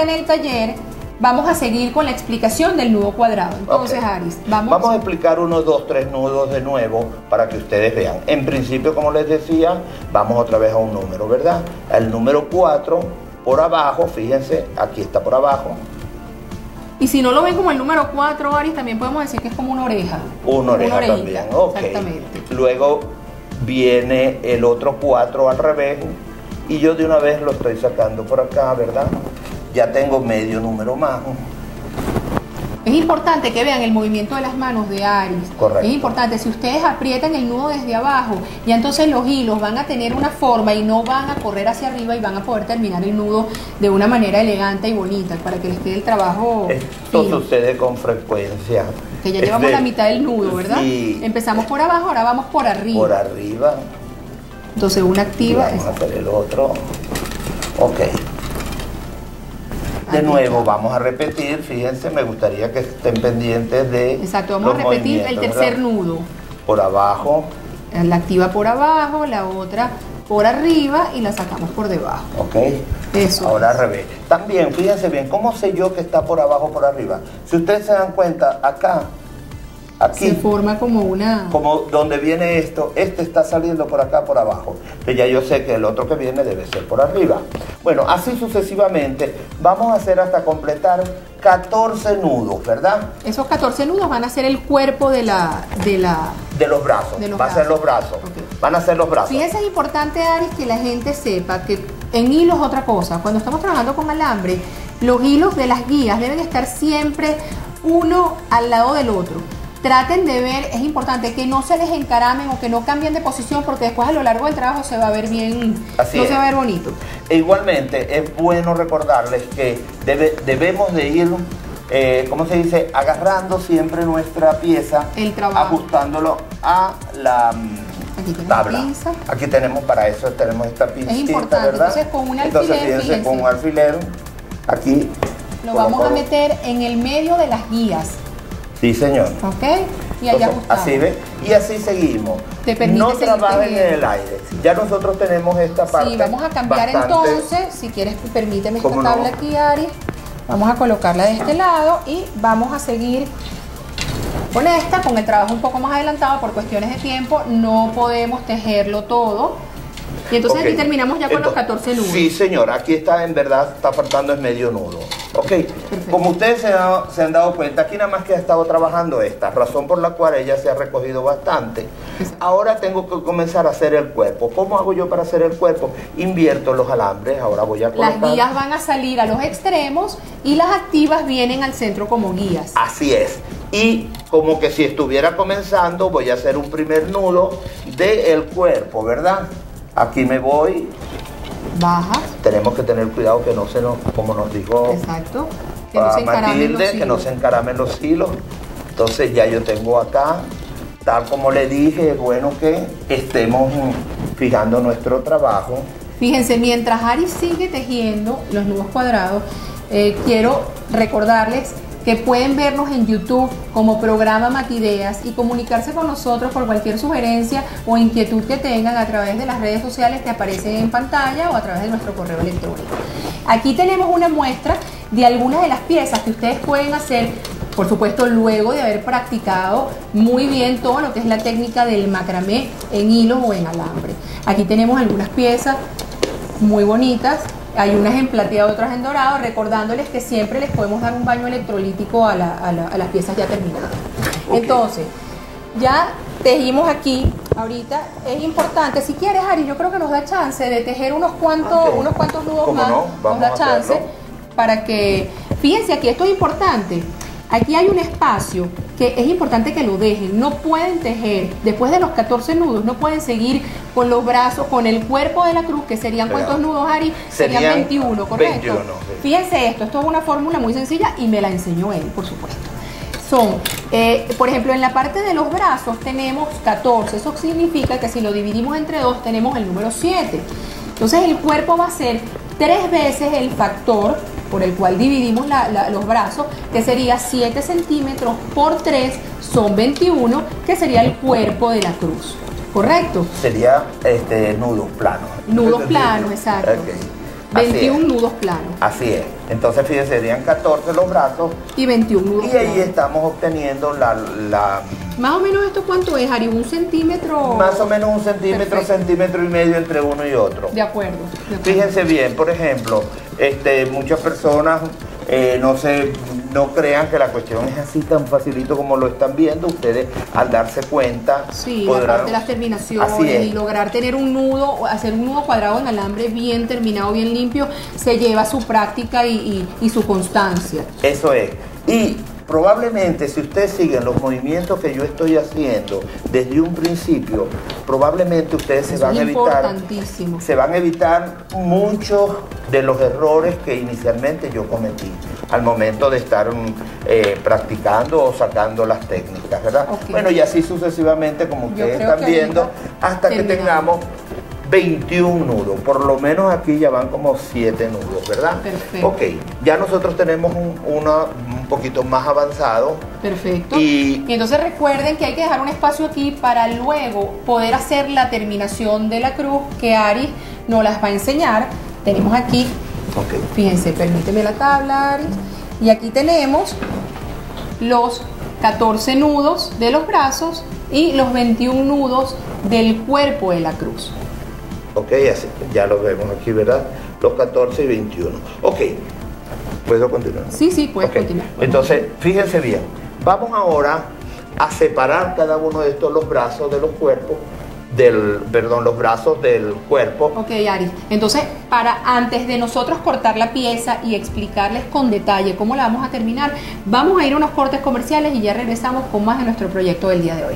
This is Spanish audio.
en el taller vamos a seguir con la explicación del nudo cuadrado. Entonces, Ok. Aris, vamos. Vamos a explicar unos dos, tres nudos de nuevo para que ustedes vean. En principio, como les decía, vamos otra vez a un número, ¿verdad? El número 4 por abajo, fíjense, aquí está por abajo, Y si no lo ven como el número 4, Aris, también podemos decir que es como una oreja. una oreja también. ok. Exactamente. Luego viene el otro 4 al revés y yo de una vez lo estoy sacando por acá, ¿verdad? Ya tengo medio número más. Es importante que vean el movimiento de las manos de Aris. Correcto. Es importante, si ustedes aprietan el nudo desde abajo, ya entonces los hilos van a tener una forma y no van a correr hacia arriba y van a poder terminar el nudo de una manera elegante y bonita para que les quede el trabajo Esto fino. sucede con frecuencia. Que ya Es llevamos de- la mitad del nudo, ¿verdad? Sí, Empezamos por abajo, ahora vamos por arriba. por arriba. Entonces una Y activa vamos es a hacer el otro. Ok. De nuevo, vamos a repetir. Fíjense, me gustaría que estén pendientes de. Exacto, vamos a los repetir el tercer ¿verdad? nudo. Por abajo, La activa por abajo, la otra por arriba y la sacamos por debajo. ok. Eso. Ahora al revés. También, fíjense bien, ¿cómo sé yo que está por abajo o por arriba? Si ustedes se dan cuenta, acá, aquí, Se forma como una... como donde viene esto, este está saliendo por acá, por abajo. Que ya yo sé que el otro que viene debe ser por arriba. Bueno, así sucesivamente, vamos a hacer hasta completar 14 nudos, ¿verdad? Esos 14 nudos van a ser el cuerpo de la... De la De los brazos. De los Va a ser los brazos. Van a ser los brazos. Fíjense, es importante, Aris, que la gente sepa que en hilos es otra cosa. Cuando estamos trabajando con alambre, los hilos de las guías deben estar siempre uno al lado del otro. Traten de ver, es importante que no se les encaramen o que no cambien de posición porque después a lo largo del trabajo se va a ver bien, Así no es. se va a ver bonito. E igualmente es bueno recordarles que debe- debemos de ir, eh, ¿cómo se dice? Agarrando siempre nuestra pieza, El trabajo. ajustándolo a la mm, Aquí tenemos tabla. pinza. Aquí tenemos, para eso tenemos esta importante, ¿verdad? entonces, con un Entonces, alfiler, fíjense, con un alfiler, aquí. Lo vamos a meter en el medio de las guías, Sí, señor. ¿ok? Y ahí Entonces, ajustamos. así ve, y así seguimos. Te permite no trabajen en el aire. Ya nosotros tenemos esta parte. Sí, vamos a cambiar bastante- entonces, si quieres permíteme esta ¿Cómo no? tabla aquí, Ari. Vamos a colocarla de este lado y vamos a seguir con esta, con el trabajo un poco más adelantado por cuestiones de tiempo, no podemos tejerlo todo. Y entonces aquí terminamos ya con los Entonces, 14 nudos. Sí, señor, aquí está, en verdad, está faltando el medio nudo. Ok, como ustedes se, han- se han dado cuenta, aquí nada más que ha estado trabajando esta, razón por la cual ella se ha recogido bastante. Ahora tengo que comenzar a hacer el cuerpo. ¿Cómo hago yo para hacer el cuerpo? Invierto los alambres, ahora voy a Las colocar. guías van a salir a los extremos y las activas vienen al centro como guías. Así es. Y como que si estuviera comenzando, voy a hacer un primer nudo del cuerpo, ¿verdad? Aquí me voy. Bajas, Tenemos que tener cuidado que no se nos, como nos dijo exacto. Que no se Matilde, que no se encaramen los hilos. Entonces ya yo tengo acá, tal como le dije, es bueno que estemos fijando nuestro trabajo. Fíjense, mientras Ari sigue tejiendo los nudos cuadrados, eh, quiero recordarles que pueden vernos en YouTube como programa Matideas y comunicarse con nosotros por cualquier sugerencia o inquietud que tengan a través de las redes sociales que aparecen en pantalla o a través de nuestro correo electrónico. Aquí tenemos una muestra de algunas de las piezas que ustedes pueden hacer, por supuesto, luego de haber practicado muy bien todo lo que es la técnica del macramé en hilo o en alambre. Aquí tenemos algunas piezas muy bonitas. Hay unas en plateado, otras en dorado, recordándoles que siempre les podemos dar un baño electrolítico a, la- a la- a las piezas ya terminadas. Entonces, ya tejimos aquí. Ahorita es importante, si quieres, Ari, yo creo que nos da chance de tejer unos cuantos, unos cuantos nudos ¿Cómo más. no? Nos da chance para que, fíjense aquí, esto es importante. Aquí hay un espacio que es importante que lo dejen. No pueden tejer, después de los 14 nudos, no pueden seguir con los brazos, con el cuerpo de la cruz, que serían Serían- cuántos nudos, Ari? Serían, serían 21, ¿correcto? 21, sí. Fíjense esto, esto es una fórmula muy sencilla y me la enseñó él, por supuesto. Son, eh, por ejemplo, en la parte de los brazos tenemos 14, eso significa que si lo dividimos entre dos tenemos el número 7. Entonces el cuerpo va a ser tres veces el factor por el cual dividimos la- la- los brazos, que sería 7 centímetros por 3 son 21, que sería el cuerpo de la cruz. ¿Correcto? Sería este nudos planos. Nudos planos, exacto. Ok. Así 21 es. nudos planos Así es. Entonces, fíjense, serían 14 los brazos y 21 nudos y ahí planos. estamos obteniendo la, la Más o menos esto cuánto es, Ari, un centímetro. más o menos un centímetro, Perfecto. centímetro y medio entre uno y otro. De acuerdo. de acuerdo. Fíjense bien, por ejemplo, este, muchas personas eh, no se, no crean que la cuestión es así tan facilito como lo están viendo. Ustedes al darse cuenta Sí, la podrán- parte de las terminaciones y lograr tener un nudo, hacer un nudo cuadrado en alambre bien terminado, bien limpio, se lleva su práctica y, y- y su constancia. Eso es. Y probablemente si ustedes siguen los movimientos que yo estoy haciendo desde un principio, probablemente ustedes se van a evitar se van a evitar muchos de los errores que inicialmente yo cometí al momento de estar mm, eh, practicando o sacando las técnicas, ¿verdad? Bueno, y así sucesivamente como ustedes están viendo, hasta que tengamos 21 nudos, por lo menos aquí ya van como 7 nudos, ¿verdad? Perfecto. Ok, ya nosotros tenemos un, uno un poquito más avanzado. Perfecto. Y- entonces recuerden que hay que dejar un espacio aquí para luego poder hacer la terminación de la cruz que Ari nos las va a enseñar. Tenemos aquí, Ok. fíjense, permíteme la tabla, Ari. Y aquí tenemos los 14 nudos de los brazos y los 21 nudos del cuerpo de la cruz. Ok, así, ya lo vemos aquí, ¿verdad? Los 14 y 21. Ok, ¿puedo continuar? Sí, sí, puedes continuar. Entonces, fíjense bien, vamos ahora a separar cada uno de estos los brazos de los cuerpos, del, perdón, los brazos del cuerpo. Ok, Ari. Entonces, para antes de nosotros cortar la pieza y explicarles con detalle cómo la vamos a terminar, vamos a ir a unos cortes comerciales y ya regresamos con más de nuestro proyecto del día de hoy.